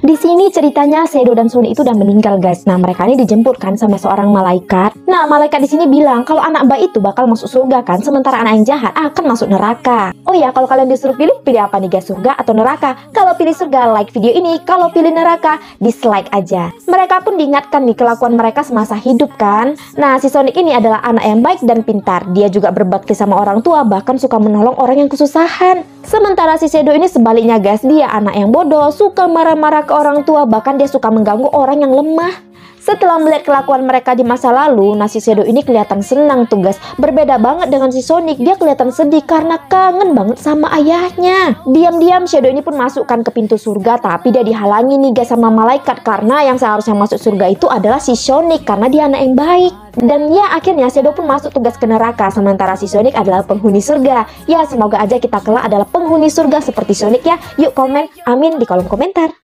Di sini ceritanya Shadow dan Sonic itu udah meninggal guys. Nah mereka ini dijemput kan sama seorang malaikat. Nah malaikat di sini bilang kalau anak baik itu bakal masuk surga kan, sementara anak yang jahat akan masuk neraka. Oh ya kalau kalian disuruh pilih, pilih apa nih guys, surga atau neraka? Kalau pilih surga like video ini, kalau pilih neraka dislike aja. Mereka pun diingatkan nih kelakuan mereka semasa hidup kan. Nah si Sonic ini adalah anak yang baik dan pintar. Dia juga berbakti sama orang tua, bahkan suka menolong orang yang kesusahan. Sementara si Shadow ini sebaliknya guys, dia anak yang bodoh, suka marah-marah ke orang tua, bahkan dia suka mengganggu orang yang lemah. Setelah melihat kelakuan mereka di masa lalu, nasi Shadow ini kelihatan senang tuh guys. Berbeda banget dengan si Sonic, dia kelihatan sedih karena kangen banget sama ayahnya. Diam-diam Shadow ini pun masukkan ke pintu surga, tapi dia dihalangi nih guys sama malaikat karena yang seharusnya masuk surga itu adalah si Sonic karena dia anak yang baik. Dan ya akhirnya Shadow pun masuk tugas ke neraka sementara si Sonic adalah penghuni surga. Ya semoga aja kita kelak adalah penghuni surga seperti Sonic ya. Yuk komen amin di kolom komentar.